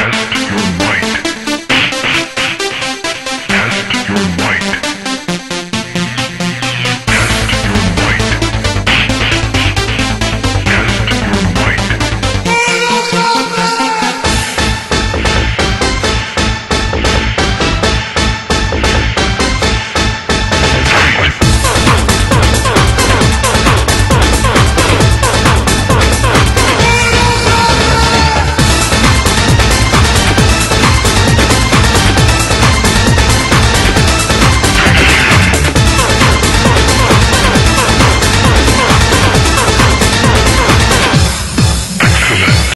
Test